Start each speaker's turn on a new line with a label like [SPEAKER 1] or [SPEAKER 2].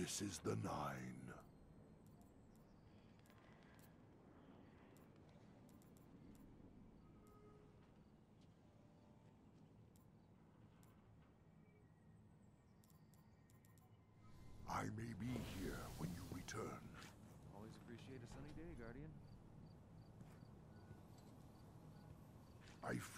[SPEAKER 1] This is the Nine. I may be here when you return.
[SPEAKER 2] Always appreciate a sunny day, Guardian.
[SPEAKER 1] I feel